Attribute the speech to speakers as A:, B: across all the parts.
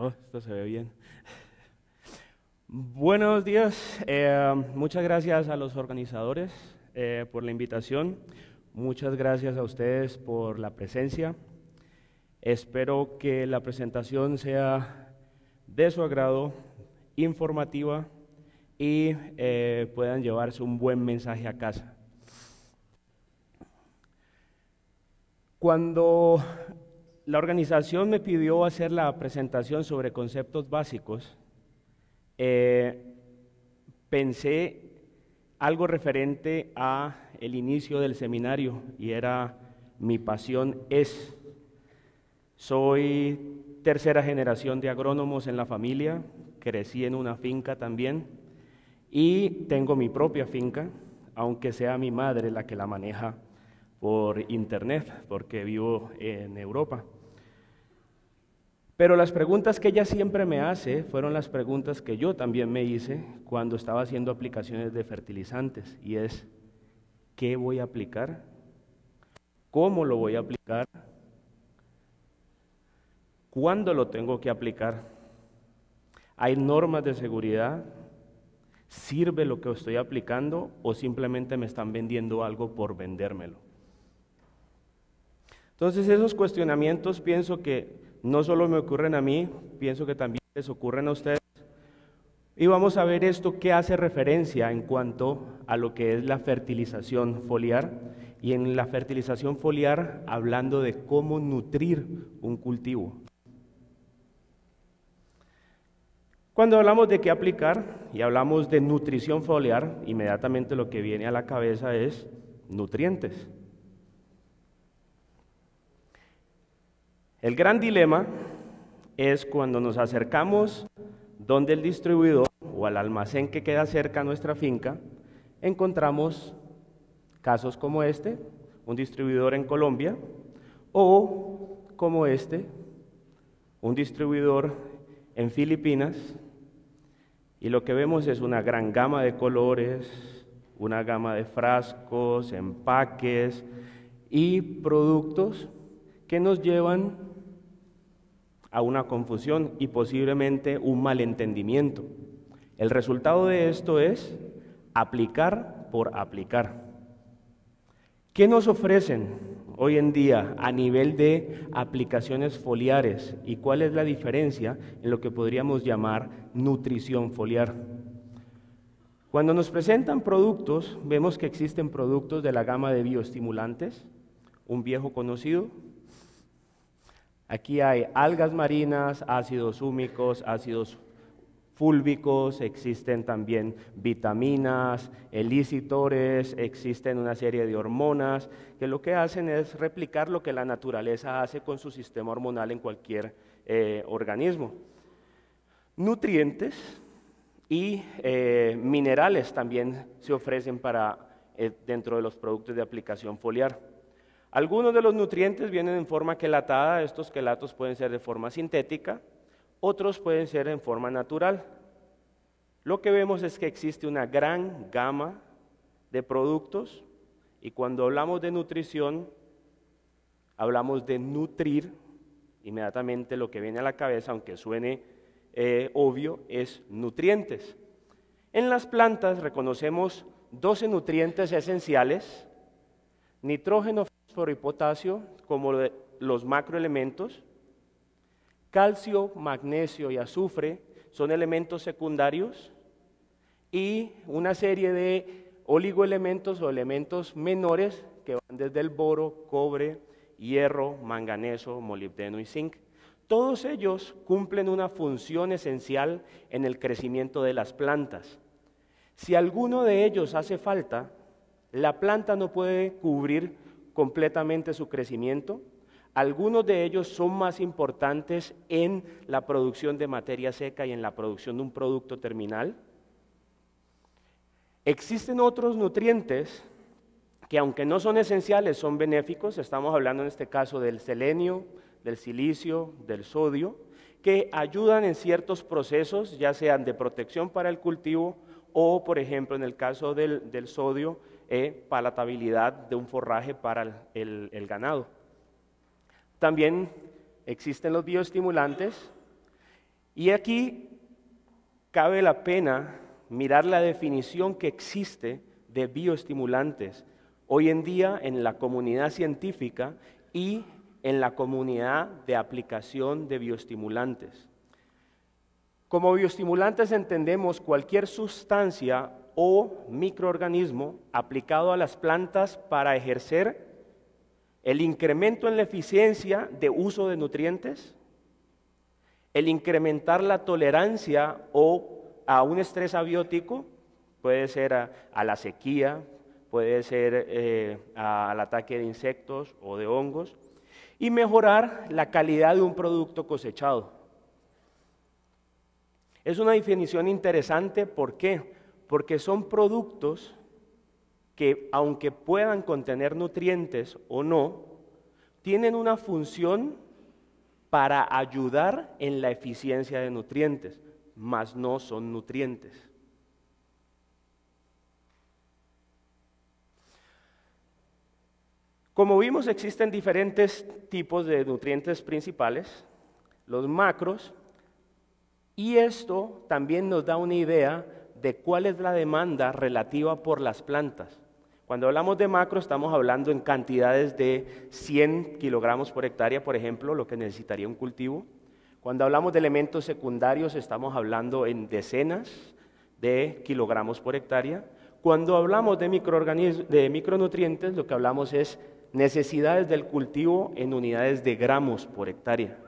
A: Oh, esto se ve bien. Buenos días. Eh, muchas gracias a los organizadores eh, por la invitación. Muchas gracias a ustedes por la presencia. Espero que la presentación sea de su agrado, informativa y eh, puedan llevarse un buen mensaje a casa. Cuando la organización me pidió hacer la presentación sobre conceptos básicos, eh, pensé algo referente a el inicio del seminario y era mi pasión es. Soy tercera generación de agrónomos en la familia, crecí en una finca también y tengo mi propia finca, aunque sea mi madre la que la maneja por internet, porque vivo en Europa. Pero las preguntas que ella siempre me hace fueron las preguntas que yo también me hice cuando estaba haciendo aplicaciones de fertilizantes y es, ¿qué voy a aplicar? ¿Cómo lo voy a aplicar? ¿Cuándo lo tengo que aplicar? ¿Hay normas de seguridad? ¿Sirve lo que estoy aplicando o simplemente me están vendiendo algo por vendérmelo? Entonces esos cuestionamientos pienso que no solo me ocurren a mí, pienso que también les ocurren a ustedes. Y vamos a ver esto que hace referencia en cuanto a lo que es la fertilización foliar. Y en la fertilización foliar hablando de cómo nutrir un cultivo. Cuando hablamos de qué aplicar y hablamos de nutrición foliar, inmediatamente lo que viene a la cabeza es nutrientes. El gran dilema es cuando nos acercamos donde el distribuidor o al almacén que queda cerca a nuestra finca, encontramos casos como este, un distribuidor en Colombia, o como este, un distribuidor en Filipinas, y lo que vemos es una gran gama de colores, una gama de frascos, empaques y productos que nos llevan a una confusión y posiblemente un malentendimiento. El resultado de esto es aplicar por aplicar. ¿Qué nos ofrecen hoy en día a nivel de aplicaciones foliares y cuál es la diferencia en lo que podríamos llamar nutrición foliar? Cuando nos presentan productos, vemos que existen productos de la gama de bioestimulantes, un viejo conocido, Aquí hay algas marinas, ácidos húmicos, ácidos fúlbicos, existen también vitaminas, elicitores, existen una serie de hormonas que lo que hacen es replicar lo que la naturaleza hace con su sistema hormonal en cualquier eh, organismo. Nutrientes y eh, minerales también se ofrecen para, eh, dentro de los productos de aplicación foliar. Algunos de los nutrientes vienen en forma quelatada, estos quelatos pueden ser de forma sintética, otros pueden ser en forma natural. Lo que vemos es que existe una gran gama de productos y cuando hablamos de nutrición, hablamos de nutrir, inmediatamente lo que viene a la cabeza, aunque suene eh, obvio, es nutrientes. En las plantas reconocemos 12 nutrientes esenciales, nitrógeno, y potasio como los macroelementos. Calcio, magnesio y azufre son elementos secundarios y una serie de oligoelementos o elementos menores que van desde el boro, cobre, hierro, manganeso, molibdeno y zinc. Todos ellos cumplen una función esencial en el crecimiento de las plantas. Si alguno de ellos hace falta, la planta no puede cubrir completamente su crecimiento. Algunos de ellos son más importantes en la producción de materia seca y en la producción de un producto terminal. Existen otros nutrientes que aunque no son esenciales, son benéficos. Estamos hablando en este caso del selenio, del silicio, del sodio, que ayudan en ciertos procesos, ya sean de protección para el cultivo o, por ejemplo, en el caso del, sodio, e palatabilidad de un forraje para el, ganado. También existen los bioestimulantes Y aquí cabe la pena mirar la definición que existe de bioestimulantes hoy en día en la comunidad científica y en la comunidad de aplicación de bioestimulantes. Como bioestimulantes entendemos cualquier sustancia o microorganismo aplicado a las plantas para ejercer el incremento en la eficiencia de uso de nutrientes, el incrementar la tolerancia o a un estrés abiótico, puede ser a, la sequía, puede ser eh, al ataque de insectos o de hongos, y mejorar la calidad de un producto cosechado. Es una definición interesante, ¿por qué? Porque son productos que aunque puedan contener nutrientes o no, tienen una función para ayudar en la eficiencia de nutrientes, mas no son nutrientes. Como vimos, existen diferentes tipos de nutrientes principales, los macros, y esto también nos da una idea de cuál es la demanda relativa por las plantas. Cuando hablamos de macro estamos hablando en cantidades de 100 kilogramos por hectárea, por ejemplo, lo que necesitaría un cultivo. Cuando hablamos de elementos secundarios estamos hablando en decenas de kilogramos por hectárea. Cuando hablamos de, de micronutrientes lo que hablamos es necesidades del cultivo en unidades de gramos por hectárea.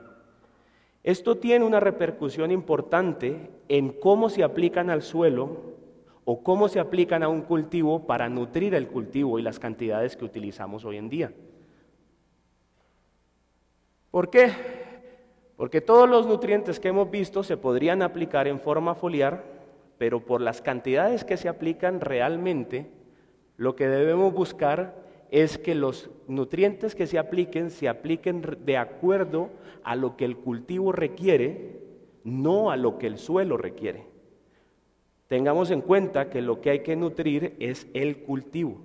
A: Esto tiene una repercusión importante en cómo se aplican al suelo o cómo se aplican a un cultivo para nutrir el cultivo y las cantidades que utilizamos hoy en día. ¿Por qué? Porque todos los nutrientes que hemos visto se podrían aplicar en forma foliar, pero por las cantidades que se aplican realmente, lo que debemos buscar es que los nutrientes que se apliquen se apliquen de acuerdo a lo que el cultivo requiere, no a lo que el suelo requiere. Tengamos en cuenta que lo que hay que nutrir es el cultivo.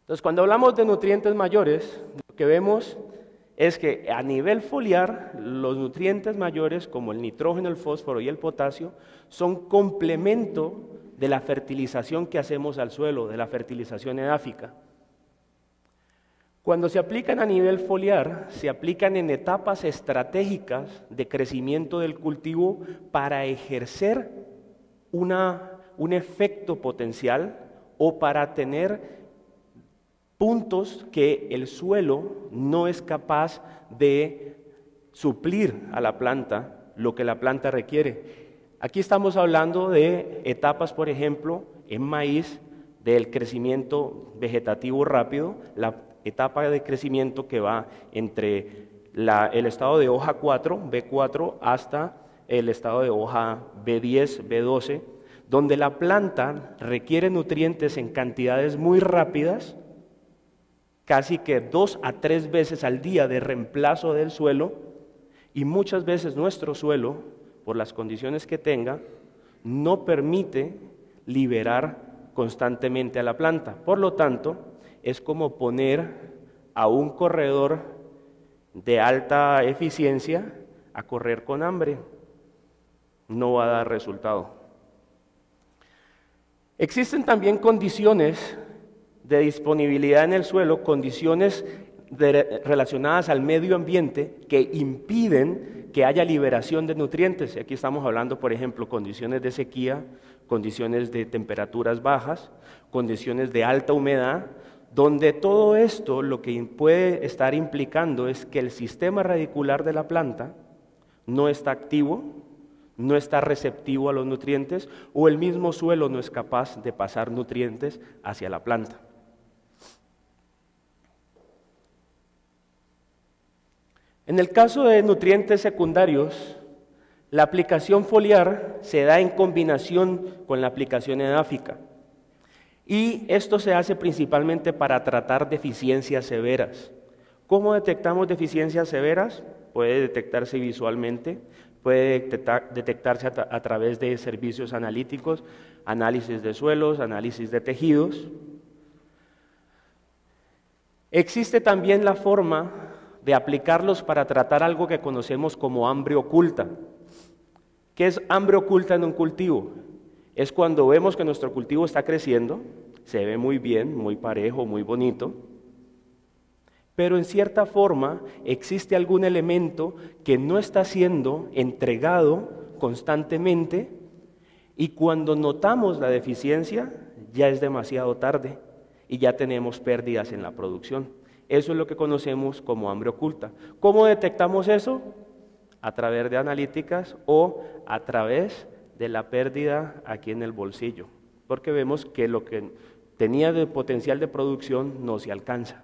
A: Entonces, cuando hablamos de nutrientes mayores, lo que vemos es que a nivel foliar, los nutrientes mayores como el nitrógeno, el fósforo y el potasio son complemento de la fertilización que hacemos al suelo, de la fertilización edáfica. Cuando se aplican a nivel foliar, se aplican en etapas estratégicas de crecimiento del cultivo para ejercer un efecto potencial o para tener puntos que el suelo no es capaz de suplir a la planta lo que la planta requiere. Aquí estamos hablando de etapas, por ejemplo, en maíz del crecimiento vegetativo rápido, la etapa de crecimiento que va entre el estado de hoja 4, B4, hasta el estado de hoja B10, B12, donde la planta requiere nutrientes en cantidades muy rápidas, casi que dos a tres veces al día de reemplazo del suelo, y muchas veces nuestro suelo por las condiciones que tenga, no permite liberar constantemente a la planta. Por lo tanto, es como poner a un corredor de alta eficiencia a correr con hambre. No va a dar resultado. Existen también condiciones de disponibilidad en el suelo, condiciones relacionadas al medio ambiente que impiden que haya liberación de nutrientes. Aquí estamos hablando, por ejemplo, condiciones de sequía, condiciones de temperaturas bajas, condiciones de alta humedad, donde todo esto lo que puede estar implicando es que el sistema radicular de la planta no está activo, no está receptivo a los nutrientes o el mismo suelo no es capaz de pasar nutrientes hacia la planta. En el caso de nutrientes secundarios, la aplicación foliar se da en combinación con la aplicación edáfica. Y esto se hace principalmente para tratar deficiencias severas. ¿Cómo detectamos deficiencias severas? Puede detectarse visualmente, puede detectarse a, través de servicios analíticos, análisis de suelos, análisis de tejidos. Existe también la forma de aplicarlos para tratar algo que conocemos como hambre oculta. ¿Qué es hambre oculta en un cultivo? Es cuando vemos que nuestro cultivo está creciendo, se ve muy bien, muy parejo, muy bonito, pero en cierta forma existe algún elemento que no está siendo entregado constantemente y cuando notamos la deficiencia ya es demasiado tarde y ya tenemos pérdidas en la producción. Eso es lo que conocemos como hambre oculta. ¿Cómo detectamos eso? A través de analíticas o a través de la pérdida aquí en el bolsillo, porque vemos que lo que tenía de potencial de producción no se alcanza.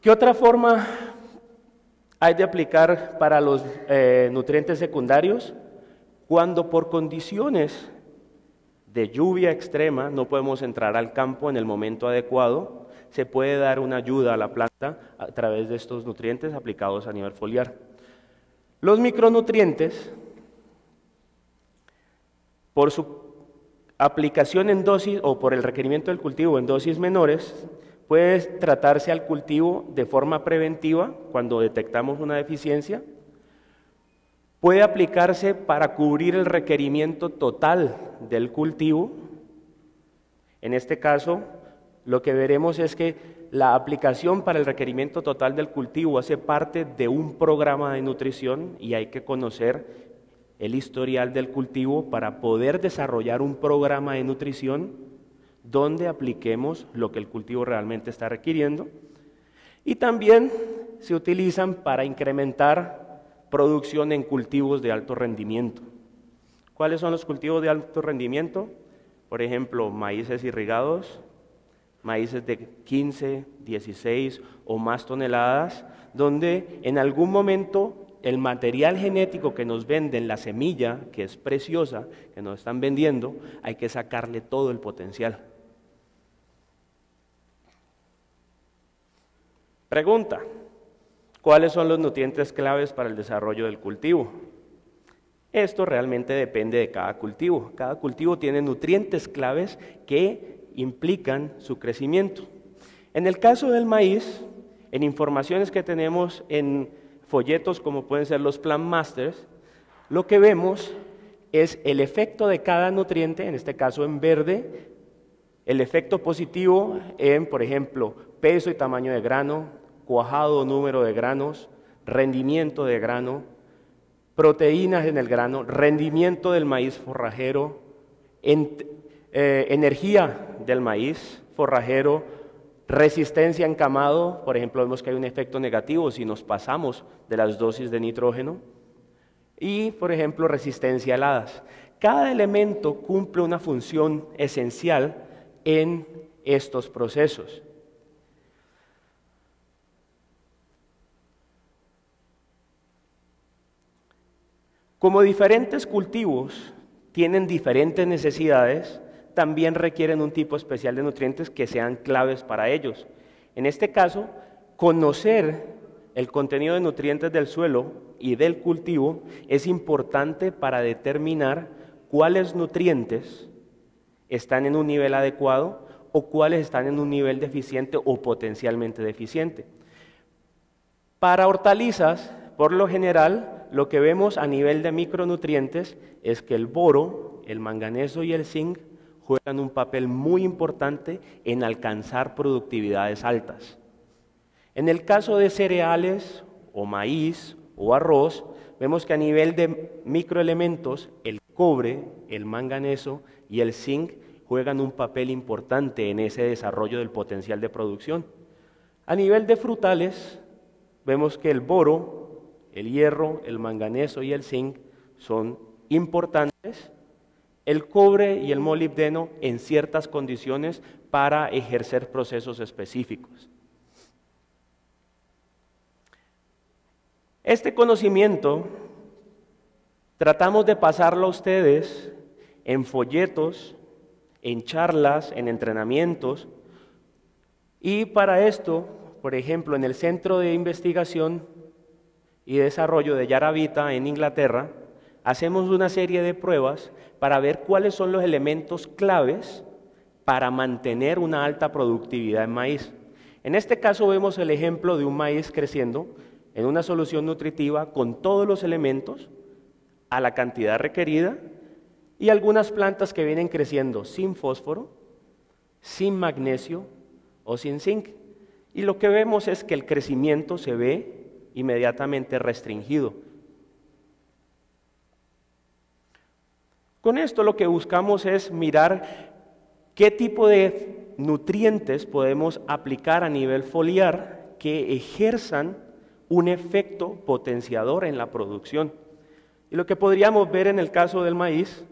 A: ¿Qué otra forma hay de aplicar para los eh, nutrientes secundarios? Cuando por condiciones de lluvia extrema no podemos entrar al campo en el momento adecuado, se puede dar una ayuda a la planta a través de estos nutrientes aplicados a nivel foliar. Los micronutrientes, por su aplicación en dosis o por el requerimiento del cultivo en dosis menores, Puede tratarse al cultivo de forma preventiva cuando detectamos una deficiencia. Puede aplicarse para cubrir el requerimiento total del cultivo. En este caso, lo que veremos es que la aplicación para el requerimiento total del cultivo hace parte de un programa de nutrición y hay que conocer el historial del cultivo para poder desarrollar un programa de nutrición donde apliquemos lo que el cultivo realmente está requiriendo. Y también se utilizan para incrementar producción en cultivos de alto rendimiento. ¿Cuáles son los cultivos de alto rendimiento? Por ejemplo, maíces irrigados, maíces de 15, 16 o más toneladas, donde en algún momento el material genético que nos venden, la semilla, que es preciosa, que nos están vendiendo, hay que sacarle todo el potencial. Pregunta, ¿cuáles son los nutrientes claves para el desarrollo del cultivo? Esto realmente depende de cada cultivo. Cada cultivo tiene nutrientes claves que implican su crecimiento. En el caso del maíz, en informaciones que tenemos en folletos como pueden ser los Plan Masters, lo que vemos es el efecto de cada nutriente, en este caso en verde, el efecto positivo en, por ejemplo, peso y tamaño de grano, cuajado número de granos, rendimiento de grano, proteínas en el grano, rendimiento del maíz forrajero, eh, energía del maíz forrajero, resistencia en camado, por ejemplo, vemos que hay un efecto negativo si nos pasamos de las dosis de nitrógeno, y, por ejemplo, resistencia a heladas. Cada elemento cumple una función esencial en estos procesos. Como diferentes cultivos tienen diferentes necesidades, también requieren un tipo especial de nutrientes que sean claves para ellos. En este caso, conocer el contenido de nutrientes del suelo y del cultivo es importante para determinar cuáles nutrientes están en un nivel adecuado o cuáles están en un nivel deficiente o potencialmente deficiente. Para hortalizas, por lo general, lo que vemos a nivel de micronutrientes es que el boro, el manganeso y el zinc juegan un papel muy importante en alcanzar productividades altas. En el caso de cereales o maíz o arroz, vemos que a nivel de microelementos, el cobre, el manganeso y el zinc juegan un papel importante en ese desarrollo del potencial de producción. A nivel de frutales, vemos que el boro, el hierro, el manganeso y el zinc son importantes, el cobre y el molibdeno en ciertas condiciones para ejercer procesos específicos. Este conocimiento tratamos de pasarlo a ustedes en folletos, en charlas, en entrenamientos, y para esto, por ejemplo, en el centro de investigación y Desarrollo de Yaravita en Inglaterra, hacemos una serie de pruebas para ver cuáles son los elementos claves para mantener una alta productividad en maíz. En este caso vemos el ejemplo de un maíz creciendo en una solución nutritiva con todos los elementos a la cantidad requerida y algunas plantas que vienen creciendo sin fósforo, sin magnesio o sin zinc. Y lo que vemos es que el crecimiento se ve inmediatamente restringido. Con esto lo que buscamos es mirar qué tipo de nutrientes podemos aplicar a nivel foliar que ejerzan un efecto potenciador en la producción. Y lo que podríamos ver en el caso del maíz,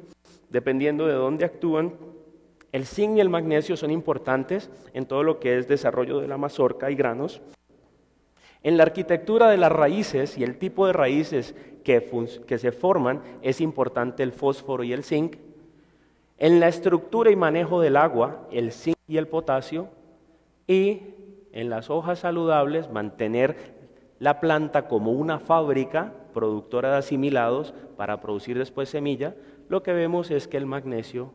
A: dependiendo de dónde actúan, el zinc y el magnesio son importantes en todo lo que es desarrollo de la mazorca y granos. En la arquitectura de las raíces y el tipo de raíces que, se forman es importante el fósforo y el zinc. En la estructura y manejo del agua, el zinc y el potasio. Y en las hojas saludables, mantener la planta como una fábrica productora de asimilados para producir después semilla, lo que vemos es que el magnesio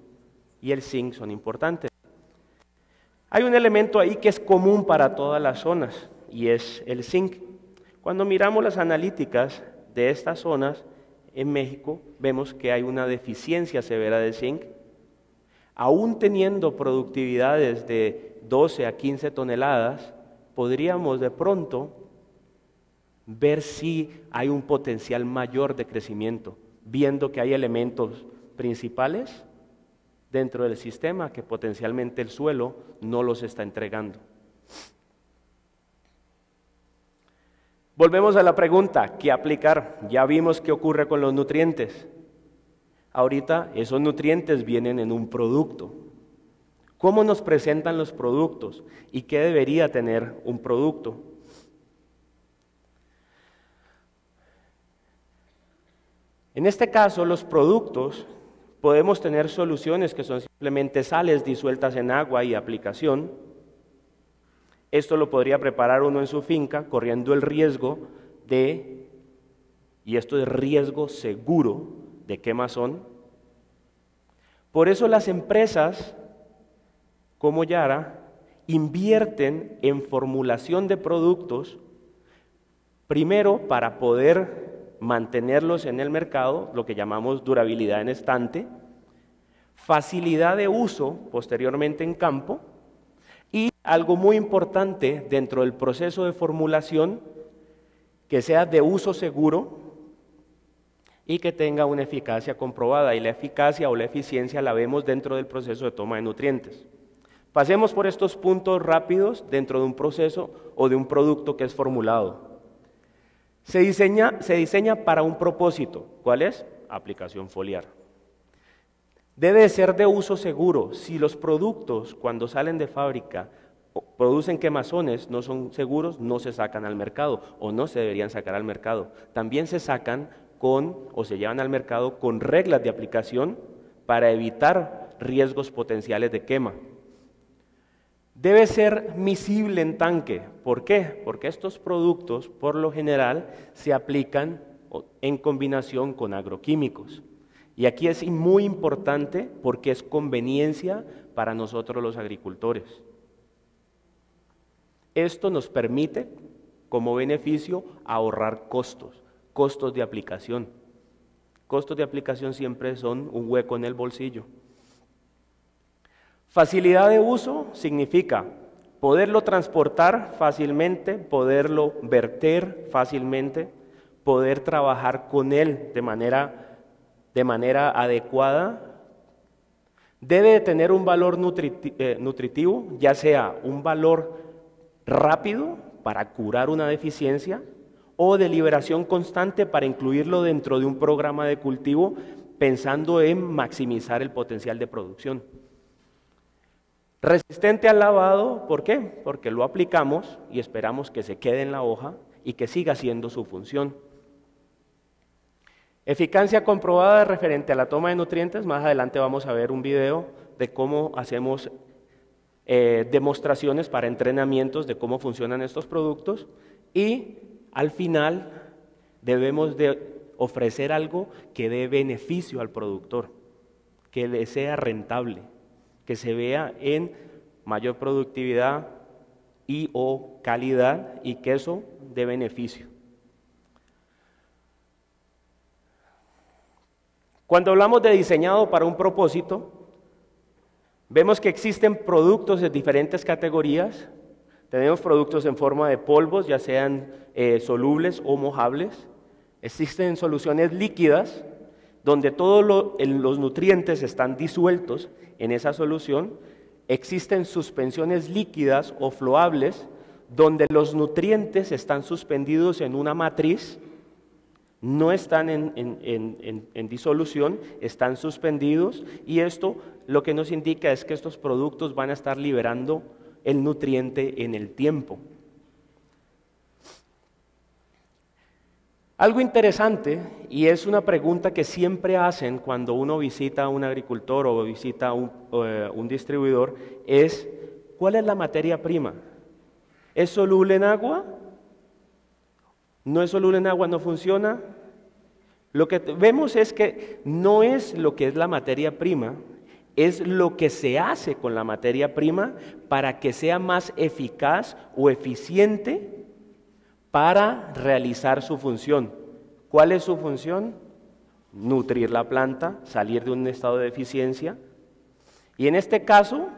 A: y el zinc son importantes. Hay un elemento ahí que es común para todas las zonas y es el zinc. Cuando miramos las analíticas de estas zonas en México, vemos que hay una deficiencia severa de zinc. Aún teniendo productividades de 12 a 15 toneladas, podríamos de pronto ver si hay un potencial mayor de crecimiento, viendo que hay elementos principales dentro del sistema que potencialmente el suelo no los está entregando. Volvemos a la pregunta, ¿qué aplicar? Ya vimos qué ocurre con los nutrientes. Ahorita esos nutrientes vienen en un producto. ¿Cómo nos presentan los productos y qué debería tener un producto? En este caso, los productos podemos tener soluciones que son simplemente sales disueltas en agua y aplicación, esto lo podría preparar uno en su finca corriendo el riesgo de, y esto es riesgo seguro, de quemazón. Por eso las empresas como Yara invierten en formulación de productos, primero para poder mantenerlos en el mercado, lo que llamamos durabilidad en estante, facilidad de uso posteriormente en campo, algo muy importante dentro del proceso de formulación, que sea de uso seguro y que tenga una eficacia comprobada. Y la eficacia o la eficiencia la vemos dentro del proceso de toma de nutrientes. Pasemos por estos puntos rápidos dentro de un proceso o de un producto que es formulado. Se diseña, se diseña para un propósito. ¿Cuál es? Aplicación foliar. Debe ser de uso seguro. Si los productos cuando salen de fábrica producen quemazones, no son seguros, no se sacan al mercado o no se deberían sacar al mercado. También se sacan con o se llevan al mercado con reglas de aplicación para evitar riesgos potenciales de quema. Debe ser misible en tanque. ¿Por qué? Porque estos productos, por lo general, se aplican en combinación con agroquímicos. Y aquí es muy importante porque es conveniencia para nosotros los agricultores. Esto nos permite, como beneficio, ahorrar costos, costos de aplicación. Costos de aplicación siempre son un hueco en el bolsillo. Facilidad de uso significa poderlo transportar fácilmente, poderlo verter fácilmente, poder trabajar con él de manera de manera adecuada, debe tener un valor eh, nutritivo, ya sea un valor rápido para curar una deficiencia o de liberación constante para incluirlo dentro de un programa de cultivo pensando en maximizar el potencial de producción. Resistente al lavado, ¿por qué? Porque lo aplicamos y esperamos que se quede en la hoja y que siga siendo su función. Eficacia comprobada referente a la toma de nutrientes. Más adelante vamos a ver un video de cómo hacemos eh, demostraciones para entrenamientos de cómo funcionan estos productos. Y al final debemos de ofrecer algo que dé beneficio al productor, que le sea rentable. que se vea en mayor productividad y o calidad y queso de beneficio. Cuando hablamos de diseñado para un propósito, vemos que existen productos de diferentes categorías. Tenemos productos en forma de polvos, ya sean eh, solubles o mojables. Existen soluciones líquidas, donde todos los nutrientes están disueltos en esa solución. Existen suspensiones líquidas o floables, donde los nutrientes están suspendidos en una matriz no están en, disolución, están suspendidos y esto lo que nos indica es que estos productos van a estar liberando el nutriente en el tiempo. Algo interesante, y es una pregunta que siempre hacen cuando uno visita a un agricultor o visita a un, eh, un distribuidor, es ¿cuál es la materia prima? ¿Es soluble en agua? ¿No es soluble en agua? ¿No funciona? Lo que vemos es que no es lo que es la materia prima, es lo que se hace con la materia prima para que sea más eficaz o eficiente para realizar su función. ¿Cuál es su función? Nutrir la planta, salir de un estado de eficiencia. Y en este caso,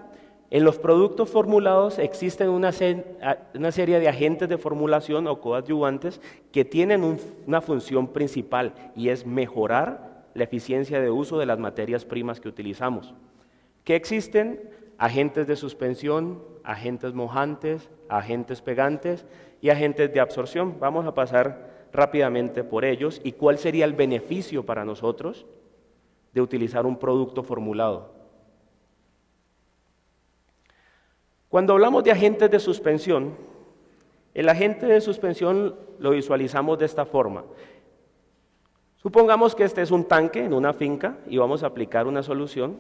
A: en los productos formulados existen una, serie de agentes de formulación o coadyuvantes que tienen una función principal y es mejorar la eficiencia de uso de las materias primas que utilizamos. ¿Qué existen? Agentes de suspensión, agentes mojantes, agentes pegantes y agentes de absorción. Vamos a pasar rápidamente por ellos y cuál sería el beneficio para nosotros de utilizar un producto formulado. Cuando hablamos de agentes de suspensión, el agente de suspensión lo visualizamos de esta forma. Supongamos que este es un tanque en una finca y vamos a aplicar una solución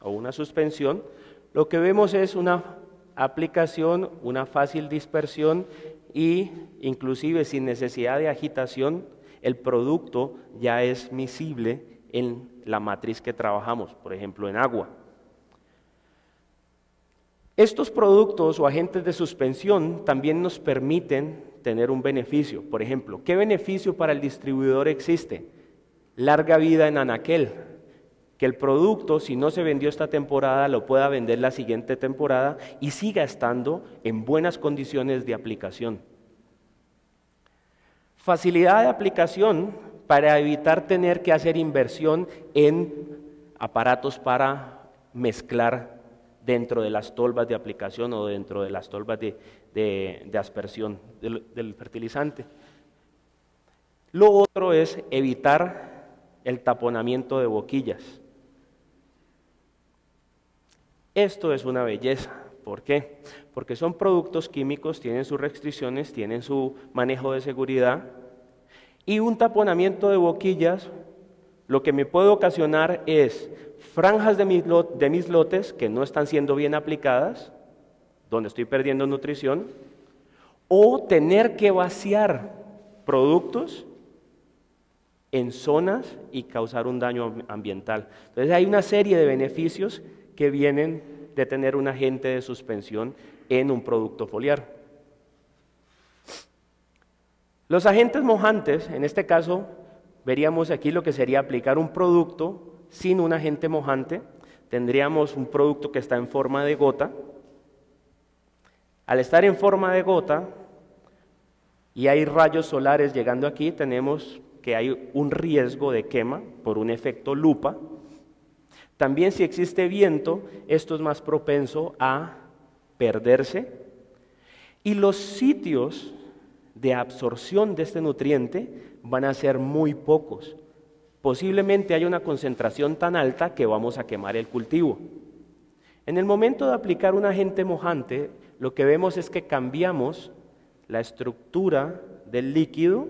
A: o una suspensión. Lo que vemos es una aplicación, una fácil dispersión y inclusive sin necesidad de agitación, el producto ya es miscible en la matriz que trabajamos, por ejemplo en agua. Estos productos o agentes de suspensión también nos permiten tener un beneficio. Por ejemplo, ¿qué beneficio para el distribuidor existe? Larga vida en anaquel. Que el producto, si no se vendió esta temporada, lo pueda vender la siguiente temporada y siga estando en buenas condiciones de aplicación. Facilidad de aplicación para evitar tener que hacer inversión en aparatos para mezclar dentro de las tolvas de aplicación o dentro de las tolvas de, aspersión del, fertilizante. Lo otro es evitar el taponamiento de boquillas. Esto es una belleza. ¿Por qué? Porque son productos químicos, tienen sus restricciones, tienen su manejo de seguridad. Y un taponamiento de boquillas lo que me puede ocasionar es franjas de mis, lotes que no están siendo bien aplicadas, donde estoy perdiendo nutrición, o tener que vaciar productos en zonas y causar un daño ambiental. Entonces hay una serie de beneficios que vienen de tener un agente de suspensión en un producto foliar. Los agentes mojantes, en este caso, veríamos aquí lo que sería aplicar un producto sin un agente mojante. Tendríamos un producto que está en forma de gota. Al estar en forma de gota y hay rayos solares llegando aquí, tenemos que hay un riesgo de quema por un efecto lupa. También si existe viento, esto es más propenso a perderse. Y los sitios de absorción de este nutriente van a ser muy pocos. Posiblemente haya una concentración tan alta que vamos a quemar el cultivo. En el momento de aplicar un agente mojante, lo que vemos es que cambiamos la estructura del líquido,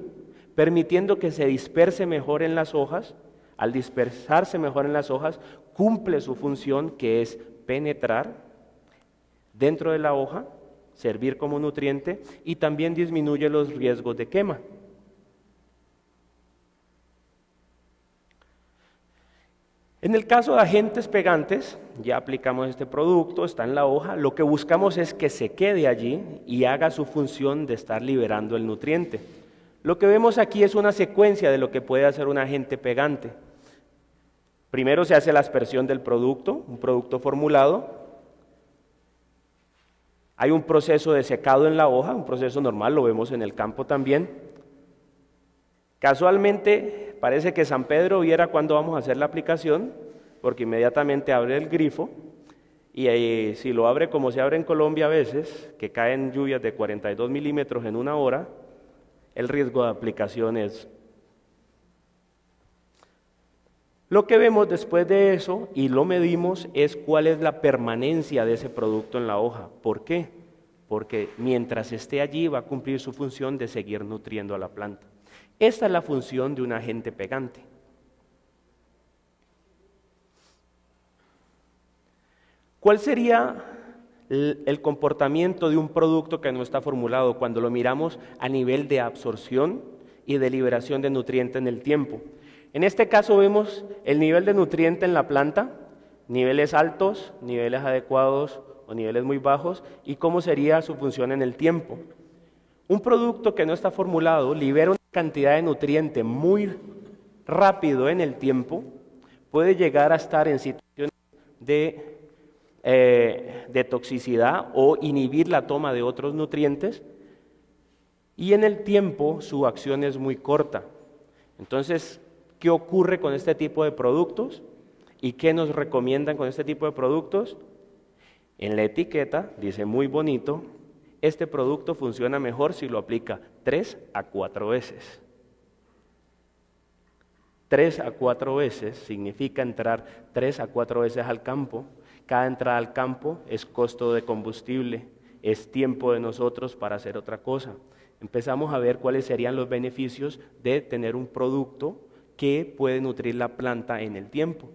A: permitiendo que se disperse mejor en las hojas. Al dispersarse mejor en las hojas, cumple su función que es penetrar dentro de la hoja, servir como nutriente y también disminuye los riesgos de quema. En el caso de agentes pegantes, ya aplicamos este producto, está en la hoja, lo que buscamos es que se quede allí y haga su función de estar liberando el nutriente. Lo que vemos aquí es una secuencia de lo que puede hacer un agente pegante. Primero se hace la aspersión del producto, un producto formulado. Hay un proceso de secado en la hoja, un proceso normal, lo vemos en el campo también. Casualmente parece que San Pedro viera cuándo vamos a hacer la aplicación, porque inmediatamente abre el grifo y ahí, si lo abre como se abre en Colombia a veces, que caen lluvias de 42 milímetros en una hora, el riesgo de aplicación es Lo que vemos después de eso y lo medimos es cuál es la permanencia de ese producto en la hoja. ¿Por qué? Porque mientras esté allí va a cumplir su función de seguir nutriendo a la planta. Esta es la función de un agente pegante. ¿Cuál sería el comportamiento de un producto que no está formulado cuando lo miramos a nivel de absorción y de liberación de nutrientes en el tiempo? En este caso vemos el nivel de nutriente en la planta, niveles altos, niveles adecuados o niveles muy bajos y cómo sería su función en el tiempo. Un producto que no está formulado libera cantidad de nutriente muy rápido en el tiempo, puede llegar a estar en situaciones de, eh, de toxicidad o inhibir la toma de otros nutrientes y en el tiempo su acción es muy corta. Entonces, qué ocurre con este tipo de productos y qué nos recomiendan con este tipo de productos. En la etiqueta dice muy bonito, este producto funciona mejor si lo aplica tres a cuatro veces. Tres a cuatro veces significa entrar tres a cuatro veces al campo. Cada entrada al campo es costo de combustible, es tiempo de nosotros para hacer otra cosa. Empezamos a ver cuáles serían los beneficios de tener un producto que puede nutrir la planta en el tiempo.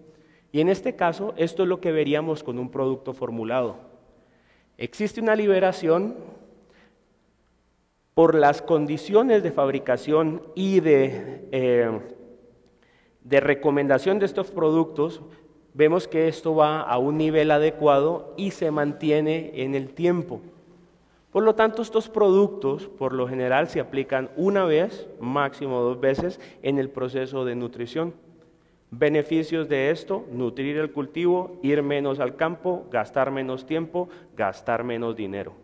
A: Y en este caso, esto es lo que veríamos con un producto formulado. Existe una liberación por las condiciones de fabricación y de, eh, de recomendación de estos productos, vemos que esto va a un nivel adecuado y se mantiene en el tiempo. Por lo tanto, estos productos por lo general se aplican una vez, máximo dos veces, en el proceso de nutrición. Beneficios de esto, nutrir el cultivo, ir menos al campo, gastar menos tiempo, gastar menos dinero.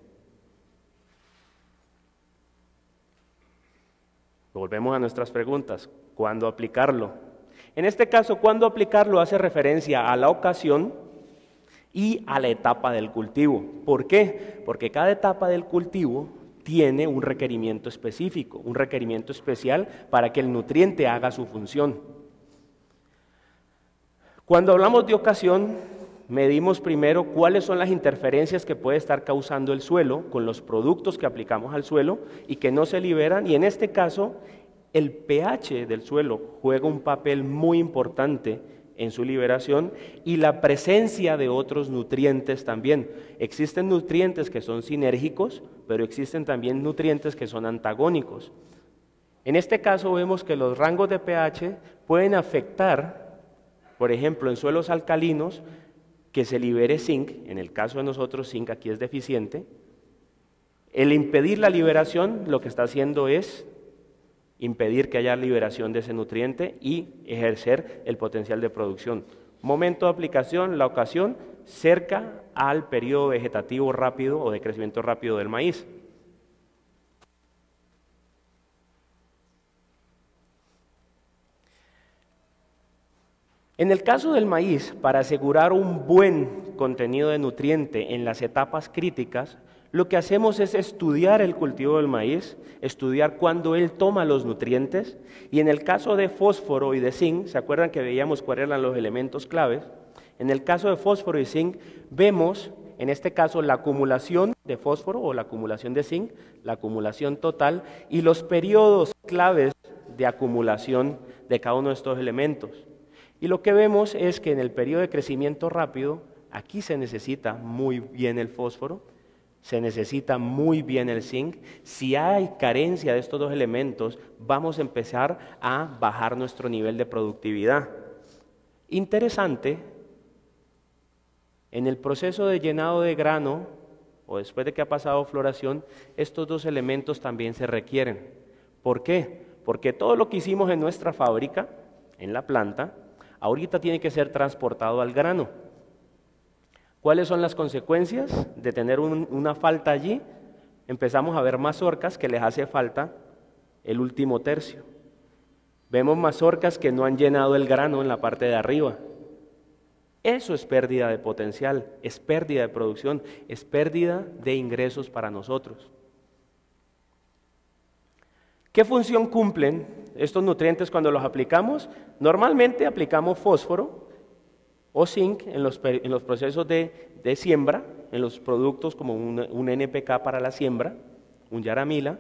A: Volvemos a nuestras preguntas. ¿Cuándo aplicarlo? En este caso, ¿cuándo aplicarlo? Hace referencia a la ocasión y a la etapa del cultivo. ¿Por qué? Porque cada etapa del cultivo tiene un requerimiento específico, un requerimiento especial para que el nutriente haga su función. Cuando hablamos de ocasión, medimos primero cuáles son las interferencias que puede estar causando el suelo con los productos que aplicamos al suelo y que no se liberan, y en este caso el pH del suelo juega un papel muy importante en su liberación y la presencia de otros nutrientes también. Existen nutrientes que son sinérgicos, pero existen también nutrientes que son antagónicos. En este caso vemos que los rangos de pH pueden afectar, por ejemplo, en suelos alcalinos, que se libere zinc, en el caso de nosotros zinc aquí es deficiente. El impedir la liberación lo que está haciendo es impedir que haya liberación de ese nutriente y ejercer el potencial de producción. Momento de aplicación, la ocasión, cerca al periodo vegetativo rápido o de crecimiento rápido del maíz. En el caso del maíz, para asegurar un buen contenido de nutriente en las etapas críticas, lo que hacemos es estudiar el cultivo del maíz, estudiar cuándo él toma los nutrientes y en el caso de fósforo y de zinc, ¿se acuerdan que veíamos cuáles eran los elementos claves? En el caso de fósforo y zinc vemos en este caso la acumulación de fósforo o la acumulación de zinc, la acumulación total y los periodos claves de acumulación de cada uno de estos elementos. Y lo que vemos es que en el periodo de crecimiento rápido, aquí se necesita muy bien el fósforo, se necesita muy bien el zinc. Si hay carencia de estos dos elementos, vamos a empezar a bajar nuestro nivel de productividad. Interesante, en el proceso de llenado de grano, o después de que ha pasado floración, estos dos elementos también se requieren. ¿Por qué? Porque todo lo que hicimos en nuestra fábrica, en la planta, ahorita tiene que ser transportado al grano. ¿Cuáles son las consecuencias de tener una falta allí? Empezamos a ver mazorcas que les hace falta el último tercio. Vemos mazorcas que no han llenado el grano en la parte de arriba. Eso es pérdida de potencial, es pérdida de producción, es pérdida de ingresos para nosotros. ¿Qué función cumplen estos nutrientes cuando los aplicamos? Normalmente aplicamos fósforo o zinc en los, procesos de, siembra, en los productos como un, un NPK para la siembra, un yaramila,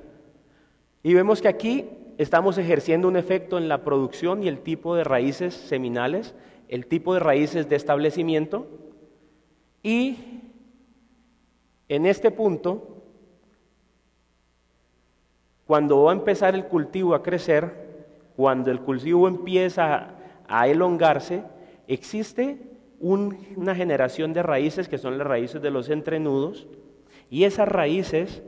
A: y vemos que aquí estamos ejerciendo un efecto en la producción y el tipo de raíces seminales, el tipo de raíces de establecimiento, y en este punto cuando va a empezar el cultivo a crecer, cuando el cultivo empieza a elongarse, existe una generación de raíces que son las raíces de los entrenudos y esas raíces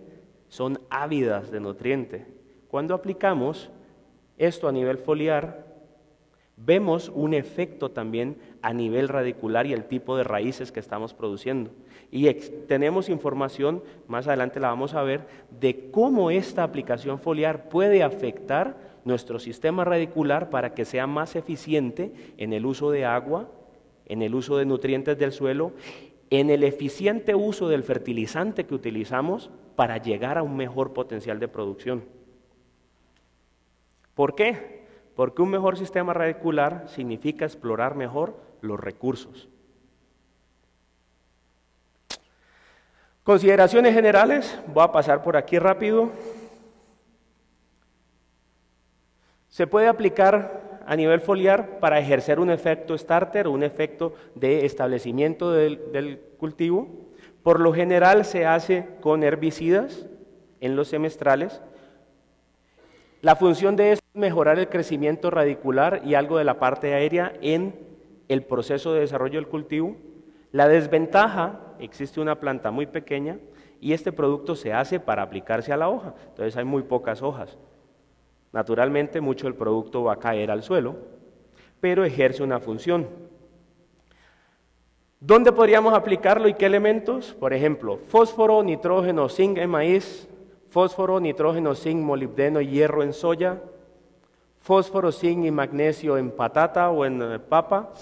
A: son ávidas de nutriente. Cuando aplicamos esto a nivel foliar, vemos un efecto también a nivel radicular y el tipo de raíces que estamos produciendo. Y tenemos información, más adelante la vamos a ver, de cómo esta aplicación foliar puede afectar nuestro sistema radicular para que sea más eficiente en el uso de agua, en el uso de nutrientes del suelo, en el eficiente uso del fertilizante que utilizamos para llegar a un mejor potencial de producción. ¿Por qué? Porque un mejor sistema radicular significa explorar mejor los recursos. Consideraciones generales, voy a pasar por aquí rápido. Se puede aplicar a nivel foliar para ejercer un efecto starter un efecto de establecimiento del, del cultivo. Por lo general se hace con herbicidas en los semestrales la función de mejorar el crecimiento radicular y algo de la parte aérea en el proceso de desarrollo del cultivo. La desventaja, existe una planta muy pequeña y este producto se hace para aplicarse a la hoja, entonces hay muy pocas hojas. Naturalmente mucho del producto va a caer al suelo, pero ejerce una función. ¿Dónde podríamos aplicarlo y qué elementos? Por ejemplo, fósforo, nitrógeno, zinc en maíz, fósforo, nitrógeno, zinc, molibdeno y hierro en soya, fósforo, zinc y magnesio en patata o en eh, papa,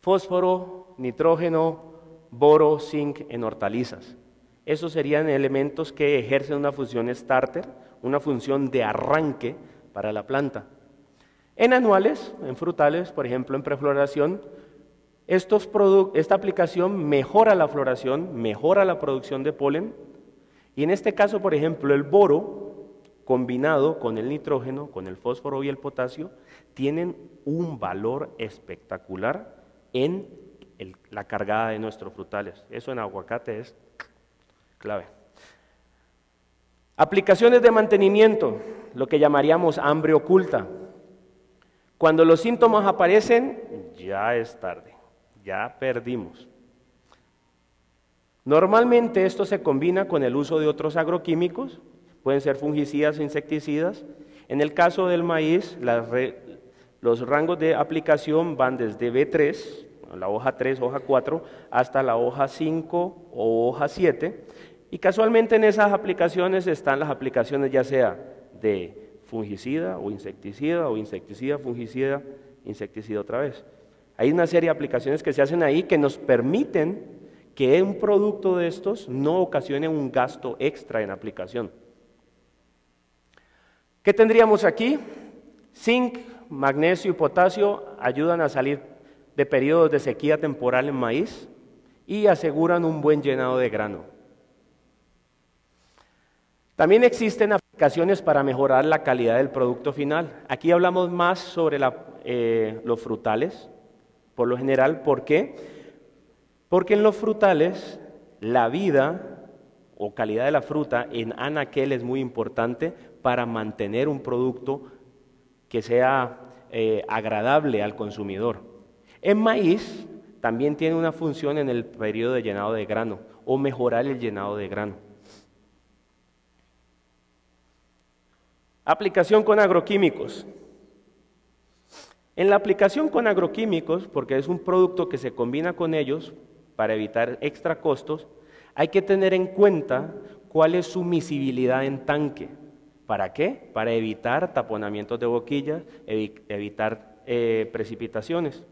A: fósforo, nitrógeno, boro, zinc en hortalizas. Esos serían elementos que ejercen una función starter, una función de arranque para la planta. En anuales, en frutales, por ejemplo, en prefloración, esta aplicación mejora la floración, mejora la producción de polen, y en este caso, por ejemplo, el boro combinado con el nitrógeno, con el fósforo y el potasio, tienen un valor espectacular en la cargada de nuestros frutales. Eso en aguacate es clave. Aplicaciones de mantenimiento, lo que llamaríamos hambre oculta. Cuando los síntomas aparecen, ya es tarde, ya perdimos. Normalmente esto se combina con el uso de otros agroquímicos, pueden ser fungicidas o insecticidas. En el caso del maíz, los rangos de aplicación van desde B3, la hoja 3, hoja 4, hasta la hoja 5 o hoja 7. Y casualmente en esas aplicaciones están las aplicaciones ya sea de fungicida o insecticida o insecticida, fungicida, insecticida otra vez. Hay una serie de aplicaciones que se hacen ahí que nos permiten que un producto de estos no ocasione un gasto extra en aplicación. ¿Qué tendríamos aquí? Zinc, magnesio y potasio ayudan a salir de periodos de sequía temporal en maíz y aseguran un buen llenado de grano. También existen aplicaciones para mejorar la calidad del producto final. Aquí hablamos más sobre eh, los frutales, por lo general, ¿por qué? Porque en los frutales la vida o calidad de la fruta en anaquel es muy importante para mantener un producto que sea eh, agradable al consumidor. En maíz también tiene una función en el periodo de llenado de grano o mejorar el llenado de grano. Aplicación con agroquímicos. En la aplicación con agroquímicos, porque es un producto que se combina con ellos para evitar extra costos, hay que tener en cuenta cuál es su misibilidad en tanque. ¿Para qué? Para evitar taponamientos de boquillas, evitar eh, precipitaciones.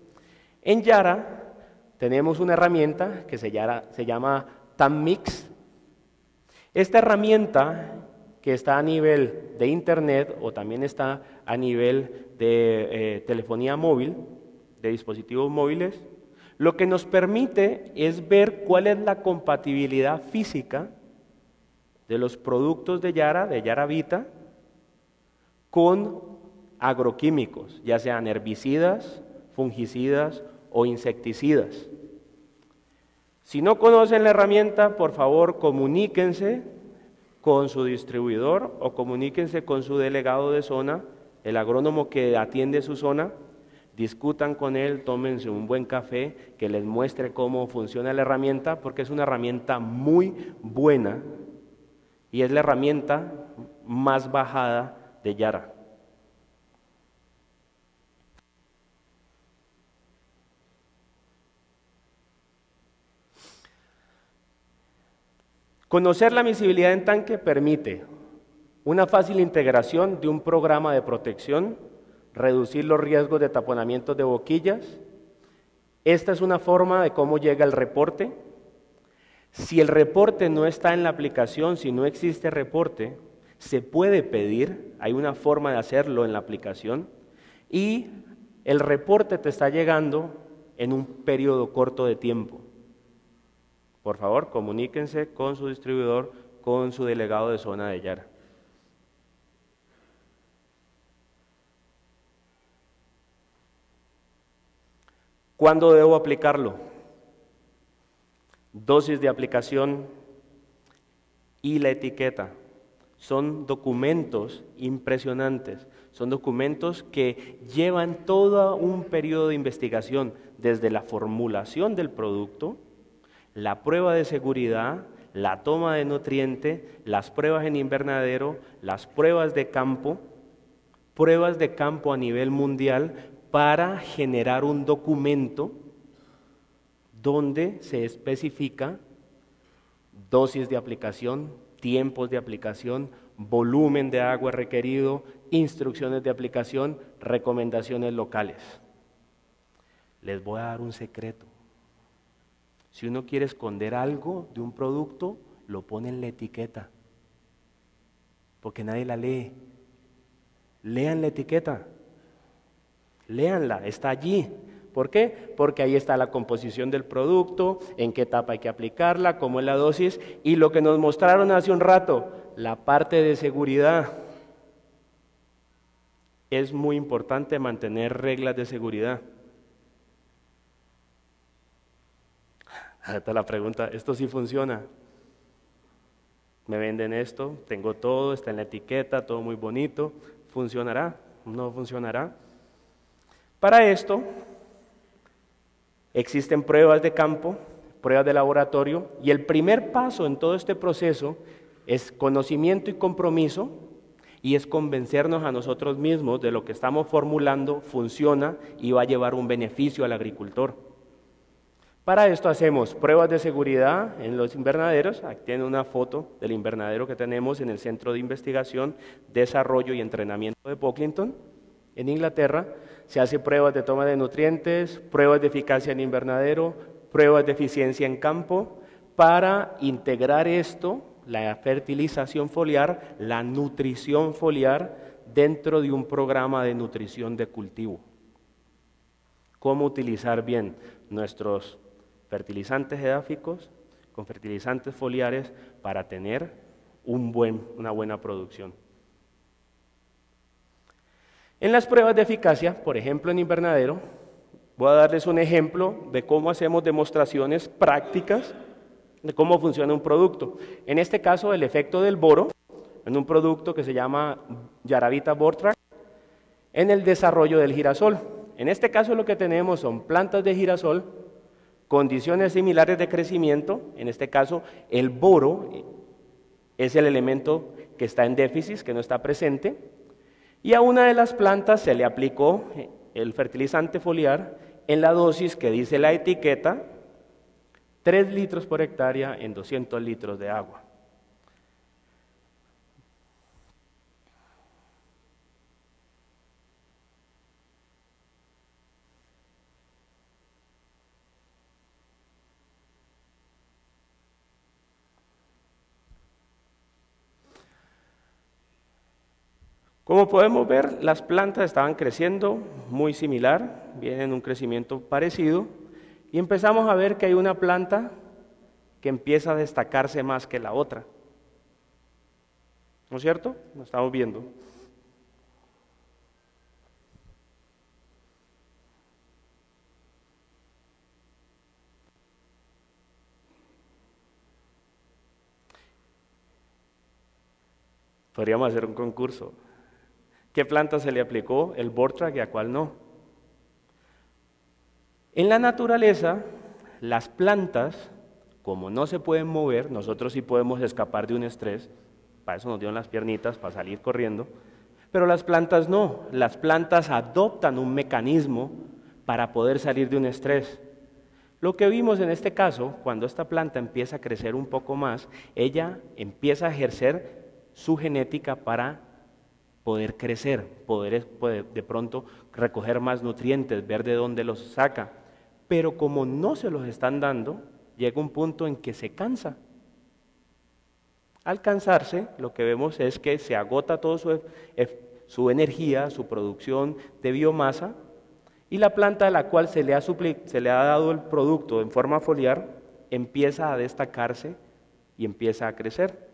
A: En Yara tenemos una herramienta que se llama, TAMMIX. Esta herramienta que está a nivel de Internet o también está a nivel de eh, telefonía móvil, de dispositivos móviles, lo que nos permite es ver cuál es la compatibilidad física de los productos de Yara, de Yara Vita, con agroquímicos, ya sean herbicidas, fungicidas o insecticidas. Si no conocen la herramienta, por favor comuníquense con su distribuidor o comuníquense con su delegado de zona, el agrónomo que atiende su zona, discutan con él, tómense un buen café, que les muestre cómo funciona la herramienta, porque es una herramienta muy buena y es la herramienta más bajada de Yara. Conocer la visibilidad en tanque permite una fácil integración de un programa de protección, reducir los riesgos de taponamiento de boquillas. Esta es una forma de cómo llega el reporte. Si el reporte no está en la aplicación, si no existe reporte, se puede pedir, hay una forma de hacerlo en la aplicación, y el reporte te está llegando en un periodo corto de tiempo. Por favor, comuníquense con su distribuidor, con su delegado de zona de Yara. ¿Cuándo debo aplicarlo? Dosis de aplicación y la etiqueta. Son documentos impresionantes, son documentos que llevan todo un periodo de investigación desde la formulación del producto, la prueba de seguridad, la toma de nutriente, las pruebas en invernadero, las pruebas de campo, pruebas de campo a nivel mundial para generar un documento donde se especifica dosis de aplicación, tiempos de aplicación, volumen de agua requerido, instrucciones de aplicación, recomendaciones locales. Les voy a dar un secreto. Si uno quiere esconder algo de un producto, lo pone en la etiqueta, porque nadie la lee. Lean la etiqueta, léanla, está allí. ¿Por qué? Porque ahí está la composición del producto, en qué etapa hay que aplicarla, cómo es la dosis y lo que nos mostraron hace un rato, la parte de seguridad. Es muy importante mantener reglas de seguridad. Esta la pregunta, ¿esto sí funciona? Me venden esto, tengo todo, está en la etiqueta, todo muy bonito. ¿Funcionará? ¿No funcionará? Para esto existen pruebas de campo, pruebas de laboratorio, y el primer paso en todo este proceso es conocimiento y compromiso, y es convencernos a nosotros mismos de lo que estamos formulando funciona y va a llevar un beneficio al agricultor. Para esto hacemos pruebas de seguridad en los invernaderos. Aquí tiene una foto del invernadero que tenemos en el Centro de Investigación, Desarrollo y Entrenamiento de Pocklington, en Inglaterra. Se hace pruebas de toma de nutrientes, pruebas de eficacia en invernadero, pruebas de eficiencia en campo, para integrar esto, la fertilización foliar, la nutrición foliar, dentro de un programa de nutrición de cultivo. ¿Cómo utilizar bien nuestros fertilizantes edáficos con fertilizantes foliares para tener un buen, una buena producción. En las pruebas de eficacia, por ejemplo en invernadero, voy a darles un ejemplo de cómo hacemos demostraciones prácticas de cómo funciona un producto. En este caso, el efecto del boro en un producto que se llama Yaravita Bortrack en el desarrollo del girasol. En este caso lo que tenemos son plantas de girasol, condiciones similares de crecimiento, en este caso el boro es el elemento que está en déficit, que no está presente, y a una de las plantas se le aplicó el fertilizante foliar en la dosis que dice la etiqueta, 3 litros por hectárea en 200 litros de agua. Como podemos ver, las plantas estaban creciendo muy similar, vienen un crecimiento parecido, y empezamos a ver que hay una planta que empieza a destacarse más que la otra. ¿No es cierto? Lo estamos viendo. Podríamos hacer un concurso qué planta se le aplicó el Bortrack y a cuál no. En la naturaleza, las plantas, como no se pueden mover, nosotros sí podemos escapar de un estrés, para eso nos dieron las piernitas, para salir corriendo, pero las plantas no, las plantas adoptan un mecanismo para poder salir de un estrés. Lo que vimos en este caso, cuando esta planta empieza a crecer un poco más, ella empieza a ejercer su genética para poder crecer, poder, de pronto recoger más nutrientes, ver de dónde los saca. Pero como no se los están dando, llega un punto en que se cansa. Al cansarse, lo que vemos es que se agota toda su, su energía, su producción de biomasa, y la planta a la cual se le, ha se le ha dado el producto en forma foliar empieza a destacarse y empieza a crecer.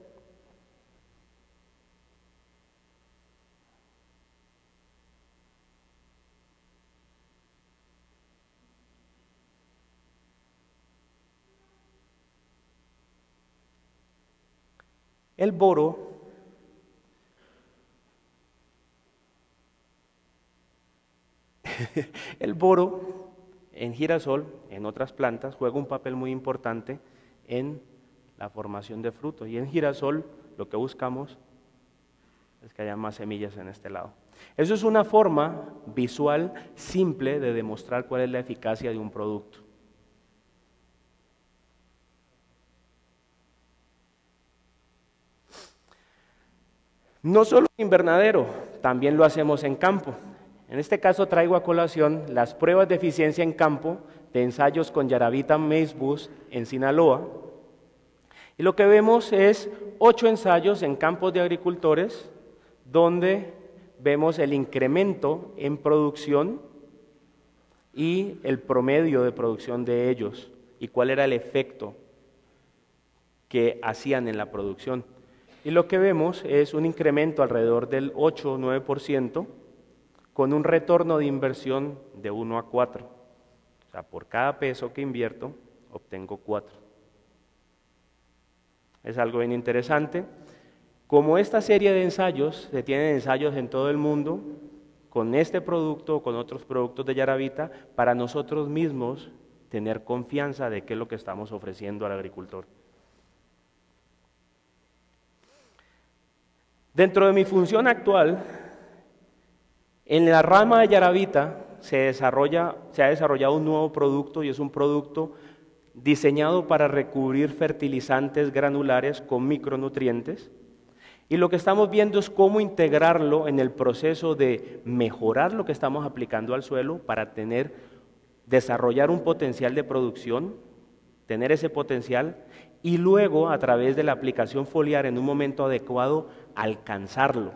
A: El boro el boro en girasol, en otras plantas, juega un papel muy importante en la formación de frutos. Y en girasol lo que buscamos es que haya más semillas en este lado. Eso es una forma visual simple de demostrar cuál es la eficacia de un producto. No solo en invernadero, también lo hacemos en campo. En este caso traigo a colación las pruebas de eficiencia en campo de ensayos con Yaravita Boost en Sinaloa. Y lo que vemos es ocho ensayos en campos de agricultores donde vemos el incremento en producción y el promedio de producción de ellos y cuál era el efecto que hacían en la producción. Y lo que vemos es un incremento alrededor del 8 o 9% con un retorno de inversión de 1 a 4. O sea, por cada peso que invierto, obtengo 4. Es algo bien interesante. Como esta serie de ensayos, se tienen ensayos en todo el mundo, con este producto o con otros productos de Yaravita, para nosotros mismos tener confianza de qué es lo que estamos ofreciendo al agricultor. Dentro de mi función actual, en la rama de Yaravita se, se ha desarrollado un nuevo producto y es un producto diseñado para recubrir fertilizantes granulares con micronutrientes. Y lo que estamos viendo es cómo integrarlo en el proceso de mejorar lo que estamos aplicando al suelo para tener, desarrollar un potencial de producción, tener ese potencial y luego a través de la aplicación foliar en un momento adecuado alcanzarlo.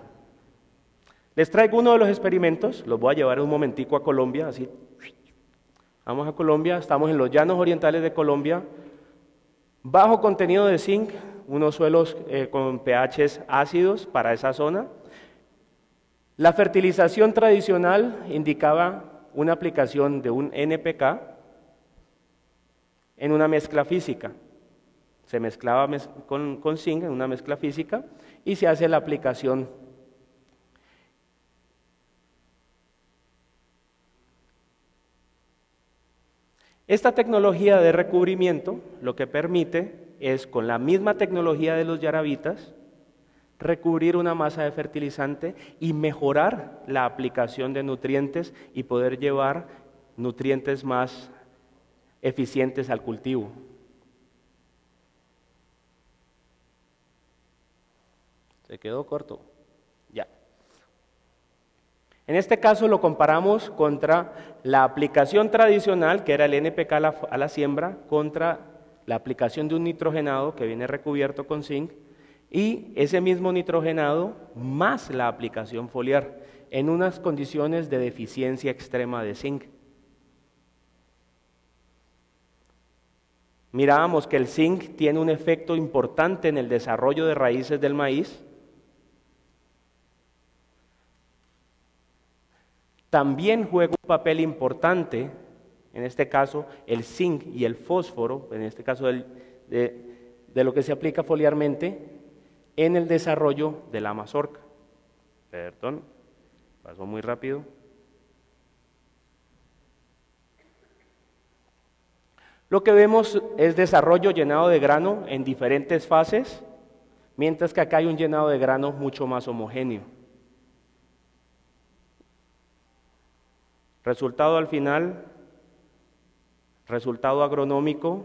A: Les traigo uno de los experimentos, los voy a llevar un momentico a Colombia, así. Vamos a Colombia, estamos en los llanos orientales de Colombia, bajo contenido de zinc, unos suelos eh, con pHs ácidos para esa zona. La fertilización tradicional indicaba una aplicación de un NPK en una mezcla física. Se mezclaba con, con zinc en una mezcla física y se hace la aplicación. Esta tecnología de recubrimiento lo que permite es, con la misma tecnología de los yarabitas, recubrir una masa de fertilizante y mejorar la aplicación de nutrientes y poder llevar nutrientes más eficientes al cultivo. Se quedó corto. Ya. En este caso lo comparamos contra la aplicación tradicional, que era el NPK a la, siembra, contra la aplicación de un nitrogenado que viene recubierto con zinc y ese mismo nitrogenado más la aplicación foliar en unas condiciones de deficiencia extrema de zinc. Mirábamos que el zinc tiene un efecto importante en el desarrollo de raíces del maíz. También juega un papel importante, en este caso el zinc y el fósforo, en este caso de, de lo que se aplica foliarmente, en el desarrollo de la mazorca. Perdón, pasó muy rápido. Lo que vemos es desarrollo llenado de grano en diferentes fases, mientras que acá hay un llenado de grano mucho más homogéneo. Resultado al final, resultado agronómico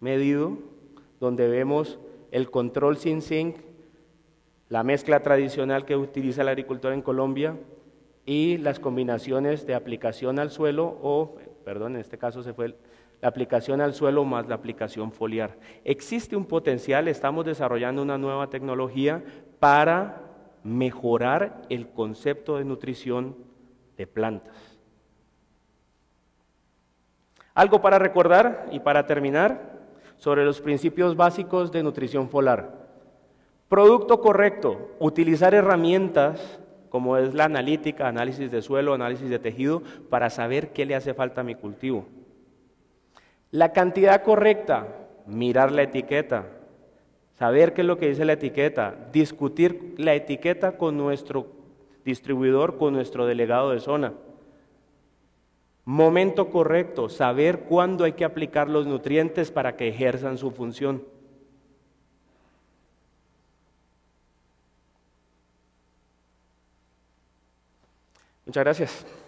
A: medido, donde vemos el control sin zinc, la mezcla tradicional que utiliza el agricultor en Colombia y las combinaciones de aplicación al suelo o, perdón, en este caso se fue la aplicación al suelo más la aplicación foliar. Existe un potencial, estamos desarrollando una nueva tecnología para mejorar el concepto de nutrición de plantas. Algo para recordar y para terminar, sobre los principios básicos de nutrición folar. Producto correcto, utilizar herramientas como es la analítica, análisis de suelo, análisis de tejido, para saber qué le hace falta a mi cultivo. La cantidad correcta, mirar la etiqueta, saber qué es lo que dice la etiqueta, discutir la etiqueta con nuestro distribuidor, con nuestro delegado de zona. Momento correcto, saber cuándo hay que aplicar los nutrientes para que ejerzan su función. Muchas gracias.